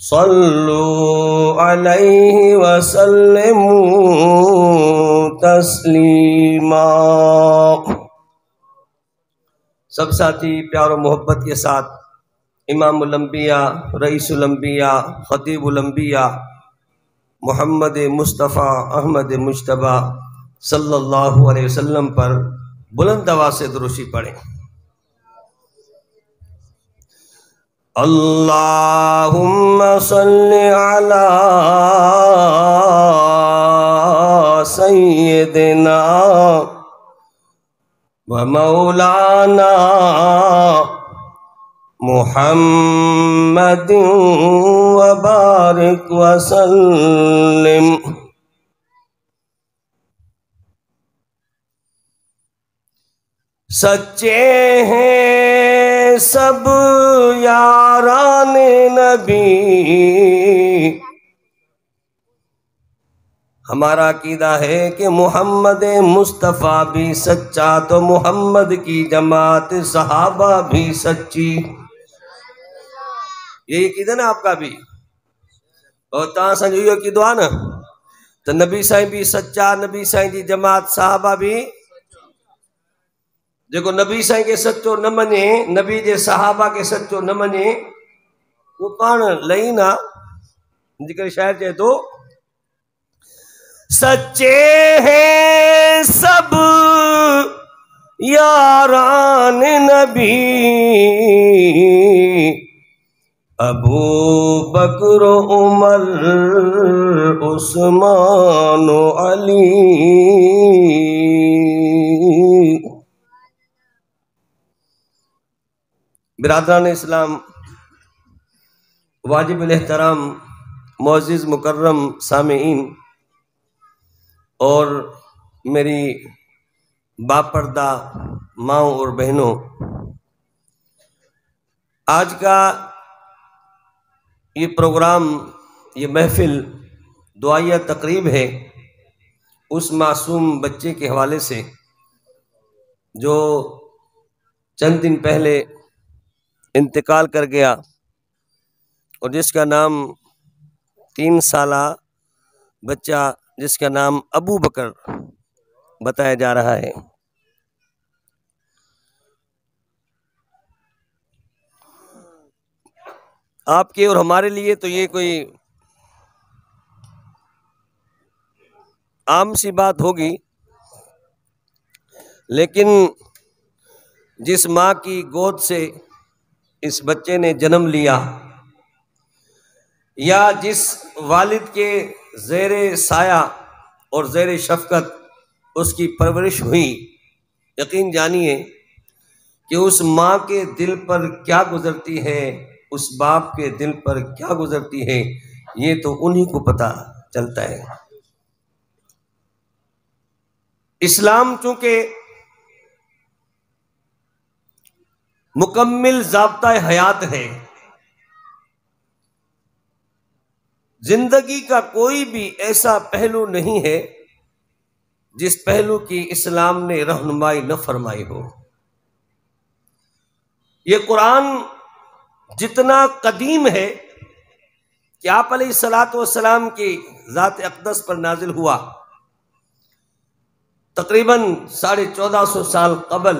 सल्लु अलैहि वसल्लमु तस्लीमा। सब साथी, प्यार और मोहब्बत के साथ, इमाम उलम्बिया रईसलम्बिया ख़तीब उलम्बिया, मोहम्मद मुस्तफ़ा अहमद मुशतबा सल्लल्लाहु अलैहि वसल्लम पर बुलंद आवाज़ से दुरुशी पढ़ें। अल्लाहुम्म सल्लि अला सय्यिदिना व मौलाना मुहम्मद व बारिक वसल्लिम सच्चे हैं सब यारान नबी। हमारा अकीदा है कि मोहम्मद मुस्तफ़ा भी सच्चा तो मोहम्मद की जमात सहाबा भी सच्ची। यही अकीदा ना आपका भी? और तव्हां असांजो इहो अकीदो आहे न? त नबी साईं बि सच्चा, नबी साईं जी जमात सहाबा भी जेको नबी साईं खे सचो न मञे नबी जे सहाबा खे सचो न मञे उहो पाण लही न। जेकर शाइर चए थो सच्चे हैं सब यारान नबी। अबू बकर, उमर, उस्मान, अली। बिरादरान इस्लाम वाजिब एहतराम मोज़ मुकर्रम सामीन और मेरी बापर्दा माओ और बहनों, आज का ये प्रोग्राम, ये महफिल दुआया तकरीब है उस मासूम बच्चे के हवाले से, जो चंद दिन पहले इंतकाल कर गया। और जिसका नाम तीन साल बच्चा, जिसका नाम अबू बकर बताया जा रहा है। आपके और हमारे लिए तो ये कोई आम सी बात होगी, लेकिन जिस माँ की गोद से इस बच्चे ने जन्म लिया। या जिस वालिद के जेर साया और जेर शफकत उसकी परवरिश हुई। यकीन जानिए कि उस माँ के दिल पर क्या गुजरती है, उस बाप के दिल पर क्या गुजरती है, ये तो उन्हीं को पता चलता है। इस्लाम चूँकि मुकम्मिल जबता हयात है। ज़िंदगी का कोई भी ऐसा पहलू नहीं है, जिस पहलू की इस्लाम ने रहनुमाई न फरमाई हो। ये कुरान जितना कदीम है कि आप सलात वसलाम की ज़ात अकदस पर नाजिल हुआ, तकरीबन साढ़े चौदह सौ साल कबल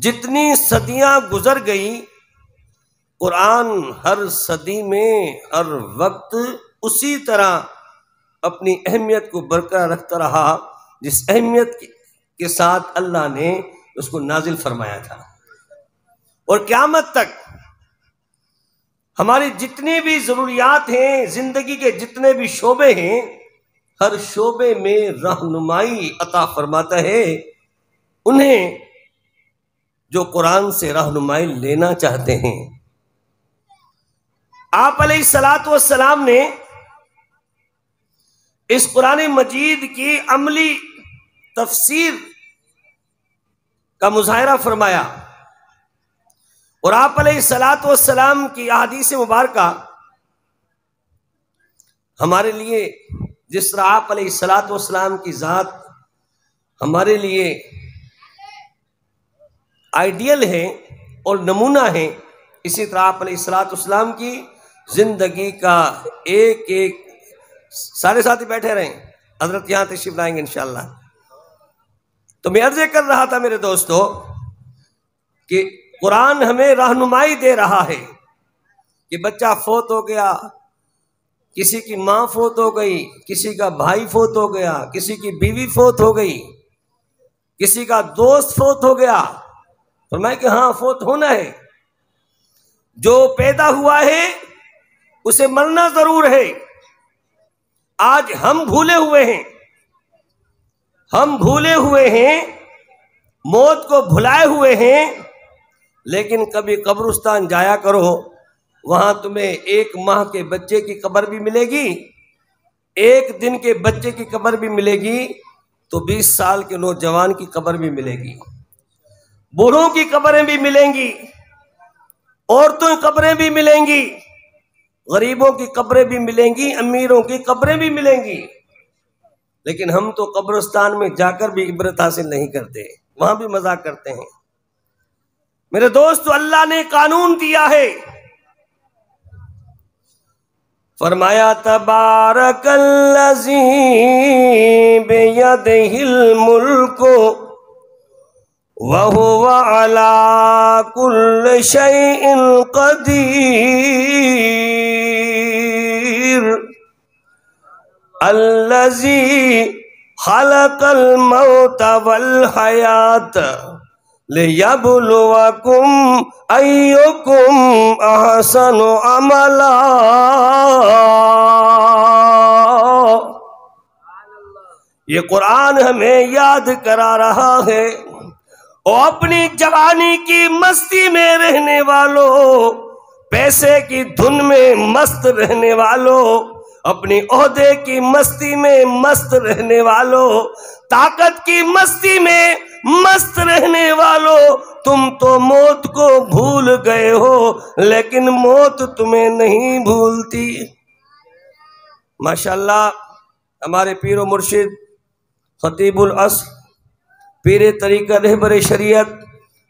जितनी सदियाँ गुजर गई, कुरान हर सदी में, हर वक्त उसी तरह अपनी अहमियत को बरकरार रखता रहा, जिस अहमियत के साथ अल्लाह ने उसको नाजिल फरमाया था। और क्यामत तक हमारी जितनी भी ज़रूरियात हैं, ज़िंदगी के जितने भी शोबे हैं, हर शोबे में रहनुमाई अता फरमाता है। उन्हें जो कुरान से रहनुमाई लेना चाहते हैं। आप सलात सलाम ने इस कुरान मजीद की अमली तफसीर का मुजाहरा फरमाया और आप सलात सलाम की आदि मुबारक हमारे लिए, जिस तरह आप सलाम की ज़ात हमारे लिए आइडियल है और नमूना है। इसी तरह आप सलाम की ज़िंदगी का एक एक सारे साथी बैठे रहें। हज़रत यहाँ तशीफ लाएँगे इनशाला तो मैं अर्ज़ कर रहा था मेरे दोस्तों कि कुरान हमें रहनुमाई दे रहा है कि बच्चा फोत हो गया, किसी की माँ फोत हो गई, किसी का भाई फोत हो गया, किसी की बीवी फोत हो गई, किसी का दोस्त फोत हो गया तो मैं कि हाँ फोत होना है। जो पैदा हुआ है, उसे मरना ज़रूर है। आज हम भूले हुए हैं। हम भूले हुए हैं, मौत को भुलाए हुए हैं, लेकिन कभी कब्रिस्तान जाया करो। वहाँ तुम्हें एक माह के बच्चे की कब्र भी मिलेगी। एक दिन के बच्चे की कब्र भी मिलेगी तो 20 साल के नौजवान की कब्र भी मिलेगी। बूढ़ों की कब्रें भी मिलेंगी, औरतों की कब्रें भी मिलेंगी, गरीबों की कब्रें भी मिलेंगी, अमीरों की कब्रें भी मिलेंगी। लेकिन हम तो कब्रस्तान में जाकर भी इबरत हासिल नहीं करते, वहाँ भी मज़ाक करते हैं। मेरे दोस्त, अल्लाह ने कानून दिया है। फरमाया, तबारकल्लजी बेयदिल मुल्को। वहुवा अला शैइन कदीर। अल्लजी खलकल मौत वल हयात, लियबलुवकुम अय्युकुम अहसनु अमला। ये कुरान हमें याद करा रहा है और अपनी जवानी की मस्ती में रहने वालों, पैसे की धुन में मस्त रहने वालों, अपनी ओहदे की मस्ती में मस्त रहने वालों, ताकत की मस्ती में मस्त रहने वालों, तुम तो मौत को भूल गए हो, लेकिन मौत तुम्हें नहीं भूलती। माशाल्लाह, हमारे पीर मुर्शिद, खतीबुल अस पीर तरीका रहबर शरीयत।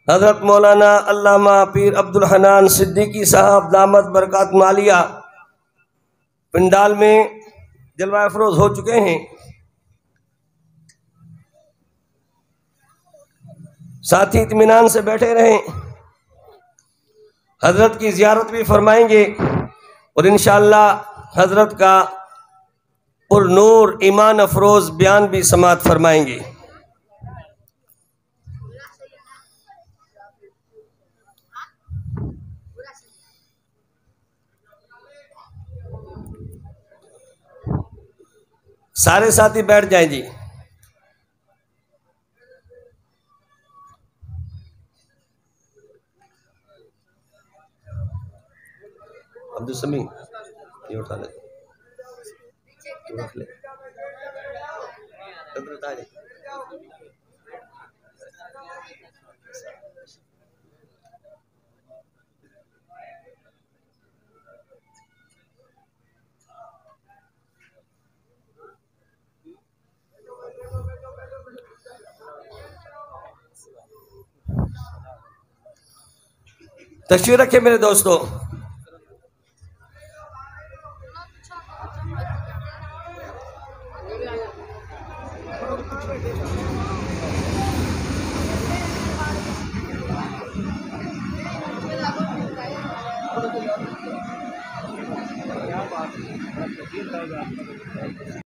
हज़रत मौलाना अल्लामा पीर अब्दुल हनान सिद्दीकी साहब दामद बरकत मालिया पिंडाल में जलवा अफरोज हो चुके हैं। साथी इतमान से बैठे रहें। हज़रत की ज़ियारत भी फरमाएँगे और इन हज़रत का पुरनूर ईमान अफरोज बयान भी समात फरमाएँगे। सारे साथी बैठ जाए जी। अब्दुल समी ये उठा ले। रख ले। तस्वीर रखे मेरे दोस्तों।